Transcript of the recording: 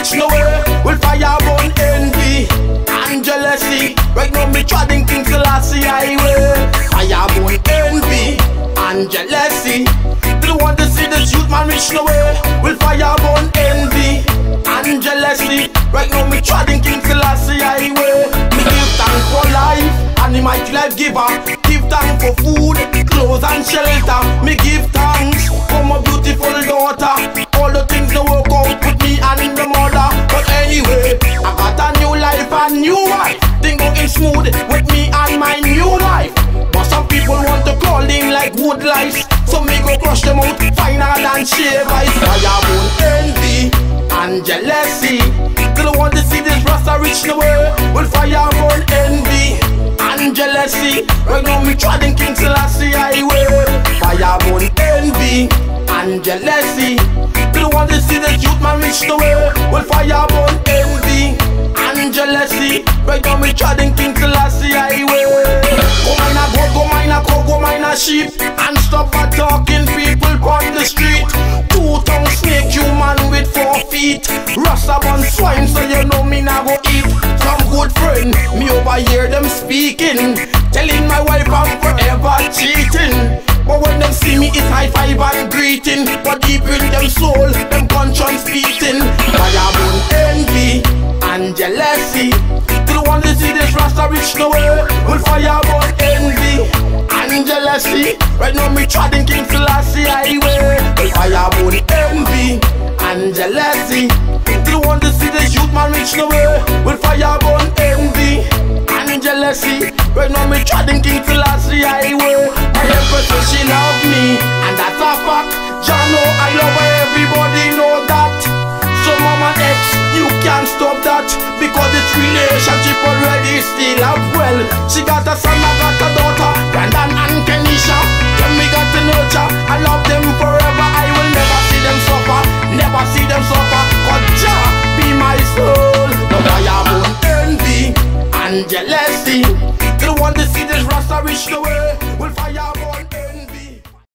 reach nowhere. Will fire burn envy and jealousy. Right now me treading King Selassie highway. Fire burn envy and jealousy. They don't want to see this youth man reach nowhere. Will fire burn envy and jealousy. Right now me treading King Selassie highway. Me give thanks for life and the mighty life giver. Give thanks for food, clothes and shelter. Me give them out, finer than shave ice. Fire won't envy and jealousy. Don't want to see this rasta reach the world. Well, fire burn envy and jealousy. Right now me treading King Selassie highway. Fire burn envy and jealousy. Don't want to see this youth man reach the world. Well, fire burn envy and jealousy. Right now me treading King Selassie highway. Go mine a goat, go me hear them speaking, telling my wife I'm forever cheating. But when them see me, it's high five and greeting. But deep in them soul, them conscience beating. Burn envy and jealousy. Don't want to see this rasta reach nowhere. Will fire burn envy and jealousy. Right now me treading King Selassie highway. Will fire burn envy and jealousy. Don't want to see this youth man reach nowhere. Will fire burn envy and. Right now me treading King Selassie highway. Empress says she love me, and that's a fact. Jah know I love her, everybody know that. So mama X, you can't stop that Because this relationship already still up well She got a son, I got a daughter Brandon and Kenisha yeah, let's see. They want to see this rasta reach the way. We'll fire.